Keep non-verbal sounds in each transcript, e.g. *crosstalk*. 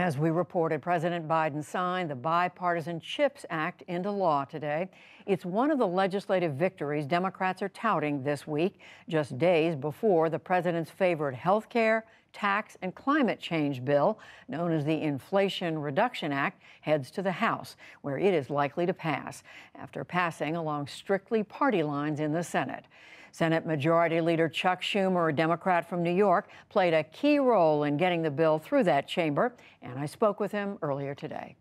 As we reported, President Biden signed the Bipartisan CHIPS Act into law today. It's one of the legislative victories Democrats are touting this week, just days before the president's favorite health care, tax, and climate change bill, known as the Inflation Reduction Act, heads to the House, where it is likely to pass after passing along strictly party lines in the Senate. Senate Majority Leader Chuck Schumer, a Democrat from New York, played a key role in getting the bill through that chamber, and I spoke with him earlier today.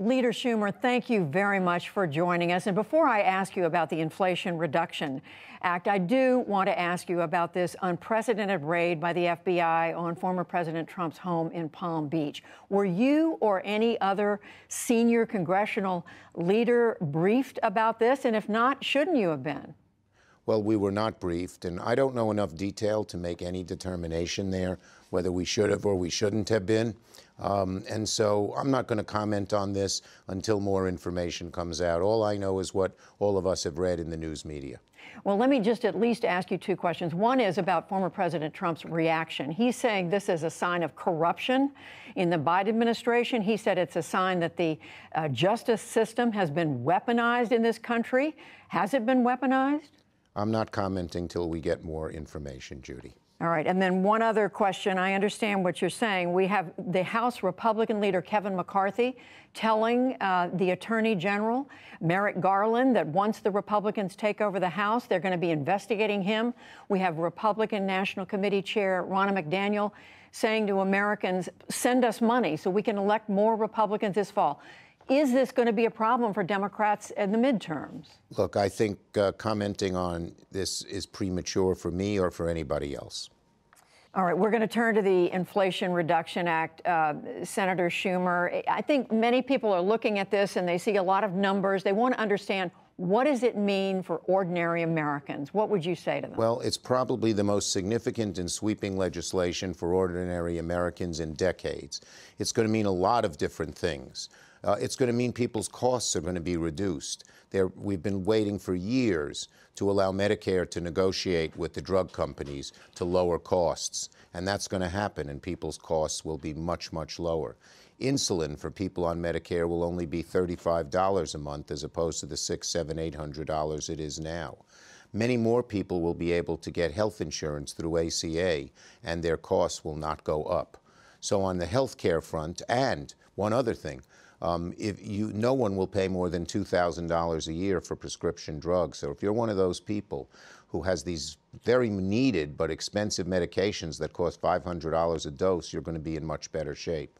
Leader Schumer, thank you very much for joining us. And before I ask you about the Inflation Reduction Act, I do want to ask you about this unprecedented raid by the FBI on former President Trump's home in Palm Beach. Were you or any other senior congressional leader briefed about this? And if not, shouldn't you have been? Well, we were not briefed, and I don't know enough detail to make any determination there whether we should have or we shouldn't have been. Um, and so I'm not going to comment on this until more information comes out. All I know is what all of us have read in the news media. Well, let me just at least ask you two questions. One is about former President Trump's reaction. He's saying this is a sign of corruption in the Biden administration. He said it's a sign that the uh, justice system has been weaponized in this country. Has it been weaponized? I'm not commenting till we get more information, Judy. All right. And then one other question. I understand what you're saying. We have the House Republican leader, Kevin McCarthy, telling uh, the Attorney General, Merrick Garland, that once the Republicans take over the House, they're going to be investigating him. We have Republican National Committee Chair Ronna McDaniel saying to Americans, send us money so we can elect more Republicans this fall. Is this going to be a problem for Democrats in the midterms? Look, I think uh, commenting on this is premature for me or for anybody else. All right, we're going to turn to the Inflation Reduction Act. Uh, Senator Schumer, I think many people are looking at this and they see a lot of numbers. They want to understand what does it mean for ordinary Americans? What would you say to them? Well, it's probably the most significant and sweeping legislation for ordinary Americans in decades. It's going to mean a lot of different things. Uh, it's going to mean people's costs are going to be reduced. There, we've been waiting for years to allow Medicare to negotiate with the drug companies to lower costs, and that's going to happen, and people's costs will be much, much lower. Insulin for people on Medicare will only be $35 a month as opposed to the six, seven, eight hundred dollars it is now. Many more people will be able to get health insurance through ACA, and their costs will not go up. So on the health care front, and one other thing, um, if you, no one will pay more than $2,000 a year for prescription drugs. So if you're one of those people who has these very needed but expensive medications that cost $500 a dose, you're going to be in much better shape.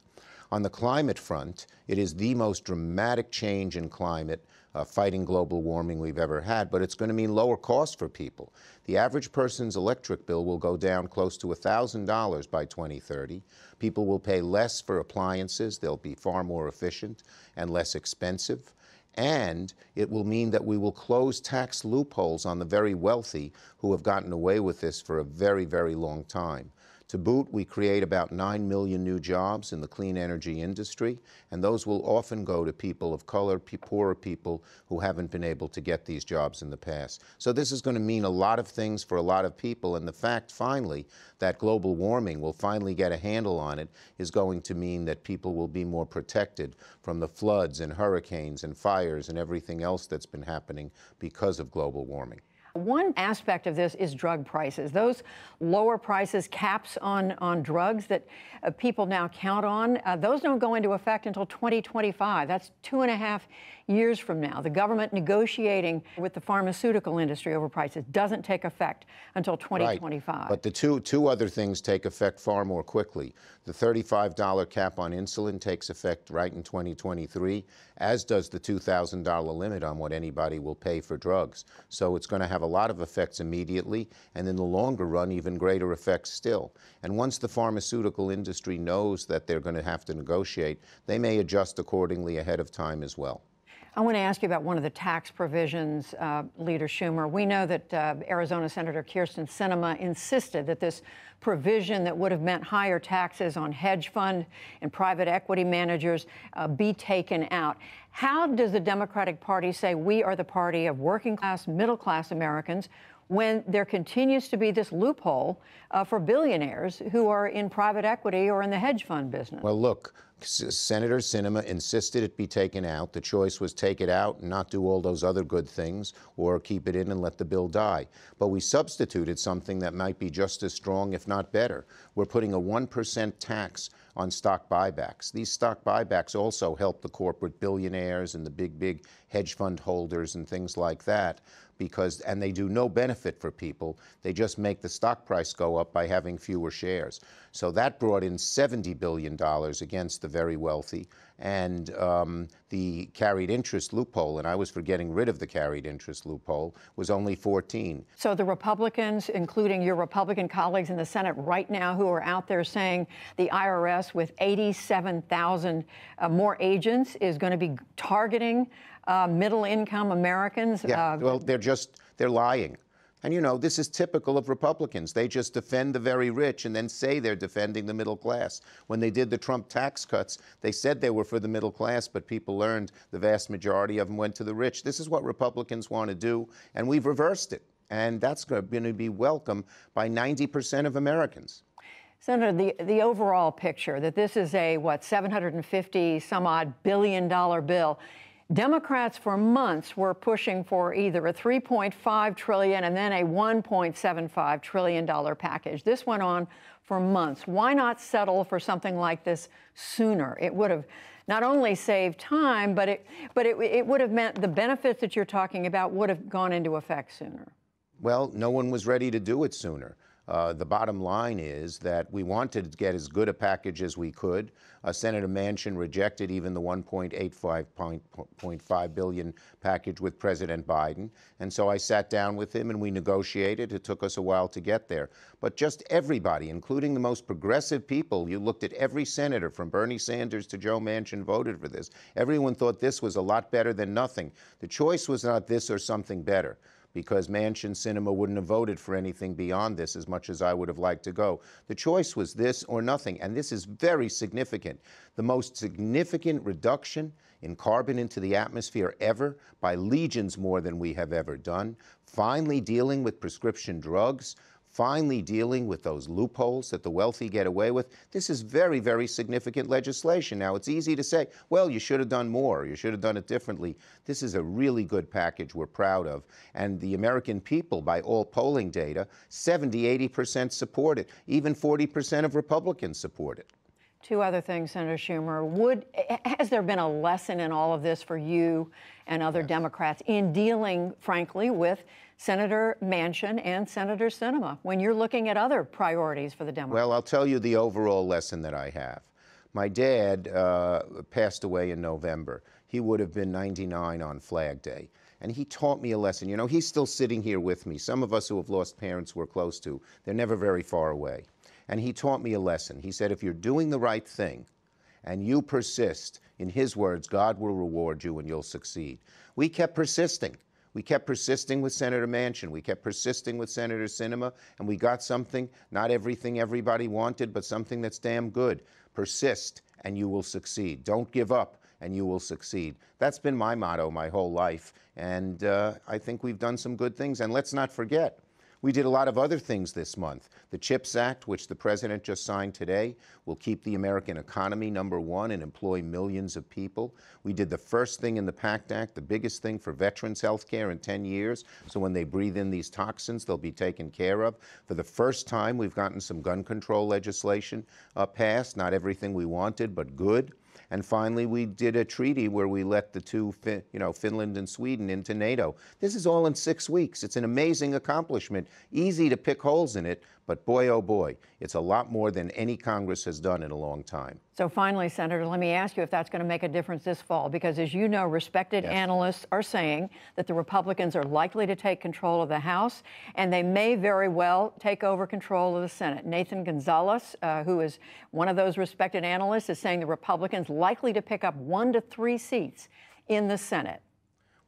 On the climate front, it is the most dramatic change in climate uh, fighting global warming we've ever had, but it's going to mean lower costs for people. The average person's electric bill will go down close to $1,000 by 2030. People will pay less for appliances. They'll be far more efficient and less expensive. And it will mean that we will close tax loopholes on the very wealthy who have gotten away with this for a very, very long time. To boot, we create about 9 million new jobs in the clean energy industry, and those will often go to people of color, poorer people who haven't been able to get these jobs in the past. So this is going to mean a lot of things for a lot of people, and the fact, finally, that global warming will finally get a handle on it is going to mean that people will be more protected from the floods and hurricanes and fires and everything else that's been happening because of global warming. One aspect of this is drug prices. Those lower prices, caps on, on drugs that uh, people now count on, uh, those don't go into effect until 2025. That's two and a half years from now. The government negotiating with the pharmaceutical industry over prices doesn't take effect until 2025. Right. But the two, two other things take effect far more quickly. The $35 cap on insulin takes effect right in 2023, as does the $2,000 limit on what anybody will pay for drugs. So it's going to have a lot of effects immediately, and in the longer run, even greater effects still. And once the pharmaceutical industry knows that they're going to have to negotiate, they may adjust accordingly ahead of time as well. I want to ask you about one of the tax provisions, uh, Leader Schumer. We know that uh, Arizona Senator Kyrsten Sinema insisted that this provision that would have meant higher taxes on hedge fund and private equity managers uh, be taken out. How does the Democratic Party say we are the party of working class, middle class Americans? when there continues to be this loophole uh, for billionaires who are in private equity or in the hedge fund business? Well, look, Senator Sinema insisted it be taken out. The choice was take it out and not do all those other good things, or keep it in and let the bill die. But we substituted something that might be just as strong, if not better. We're putting a 1% tax on stock buybacks. These stock buybacks also help the corporate billionaires and the big, big hedge fund holders and things like that because and they do no benefit for people. They just make the stock price go up by having fewer shares. So that brought in 70 billion dollars against the very wealthy, and um, the carried interest loophole. And I was for getting rid of the carried interest loophole was only 14. So the Republicans, including your Republican colleagues in the Senate right now, who are out there saying the IRS with 87,000 uh, more agents is going to be targeting uh, middle income Americans. Yeah, uh, well, they're just, they're lying. And you know, this is typical of Republicans. They just defend the very rich and then say they're defending the middle class. When they did the Trump tax cuts, they said they were for the middle class, but people learned the vast majority of them went to the rich. This is what Republicans want to do, and we've reversed it. And that's going to be welcome by 90% of Americans. Senator, the, the overall picture that this is a, what, 750 some odd billion dollar bill Democrats for months were pushing for either a 3.5 trillion and then a 1.75 trillion dollar package. This went on for months. Why not settle for something like this sooner? It would have not only saved time, but it but it, it would have meant the benefits that you're talking about would have gone into effect sooner. Well, no one was ready to do it sooner. Uh, the bottom line is that we wanted to get as good a package as we could. Uh, Senator Manchin rejected even the 1.85 billion package with President Biden, and so I sat down with him and we negotiated. It took us a while to get there, but just everybody, including the most progressive people, you looked at every senator from Bernie Sanders to Joe Manchin voted for this. Everyone thought this was a lot better than nothing. The choice was not this or something better because Manchin Sinema wouldn't have voted for anything beyond this as much as I would have liked to go. The choice was this or nothing, and this is very significant. The most significant reduction in carbon into the atmosphere ever by legions more than we have ever done. Finally, dealing with prescription drugs finally dealing with those loopholes that the wealthy get away with. This is very, very significant legislation. Now, it's easy to say, well, you should have done more, you should have done it differently. This is a really good package we're proud of. And the American people, by all polling data, 70, 80% support it. Even 40% of Republicans support it. Two other things, Senator Schumer. Would has there been a lesson in all of this for you and other yes. Democrats in dealing, frankly, with Senator Manchin and Senator Sinema when you're looking at other priorities for the Democrats? Well, I'll tell you the overall lesson that I have. My dad uh, passed away in November. He would have been 99 on Flag Day. And he taught me a lesson. You know, he's still sitting here with me. Some of us who have lost parents we're close to, they're never very far away. And he taught me a lesson. He said, if you're doing the right thing and you persist, in his words, God will reward you and you'll succeed. We kept persisting. We kept persisting with Senator Manchin. We kept persisting with Senator Sinema, and we got something, not everything everybody wanted, but something that's damn good. Persist, and you will succeed. Don't give up, and you will succeed. That's been my motto my whole life, and uh, I think we've done some good things. And let's not forget, we did a lot of other things this month. The CHIPS Act, which the president just signed today, will keep the American economy number one and employ millions of people. We did the first thing in the PACT Act, the biggest thing for veterans health care in 10 years. So when they breathe in these toxins, they'll be taken care of. For the first time, we've gotten some gun control legislation uh, passed. Not everything we wanted, but good. And finally, we did a treaty where we let the two, you know, Finland and Sweden into NATO. This is all in six weeks. It's an amazing accomplishment. Easy to pick holes in it, but boy, oh boy, it's a lot more than any Congress has done in a long time. So finally, Senator, let me ask you if that's going to make a difference this fall, because as you know, respected yes. analysts are saying that the Republicans are likely to take control of the House, and they may very well take over control of the Senate. Nathan Gonzalez, uh, who is one of those respected analysts, is saying the Republicans likely to pick up one to three seats in the Senate.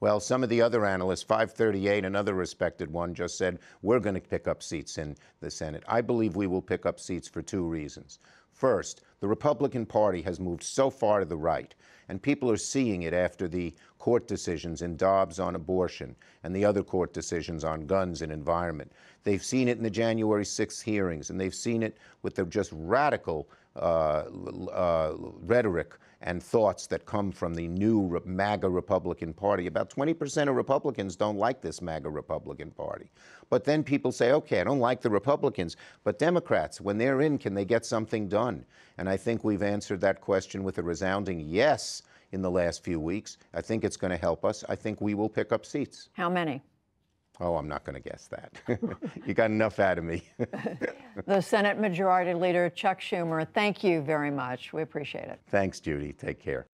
Well, some of the other analysts, 538, another respected one, just said we're going to pick up seats in the Senate. I believe we will pick up seats for two reasons. First, the Republican Party has moved so far to the right, and people are seeing it after the court decisions in Dobbs on abortion and the other court decisions on guns and environment. They've seen it in the January 6th hearings, and they've seen it with the just radical uh, uh, rhetoric and thoughts that come from the new MAGA Republican Party. About 20% of Republicans don't like this MAGA Republican Party. But then people say, okay, I don't like the Republicans, but Democrats, when they're in, can they get something done? And I think we've answered that question with a resounding yes in the last few weeks. I think it's going to help us. I think we will pick up seats. How many? Oh, I'm not going to guess that. *laughs* you got enough out of me. *laughs* the Senate Majority Leader Chuck Schumer, thank you very much. We appreciate it. Thanks, Judy. Take care.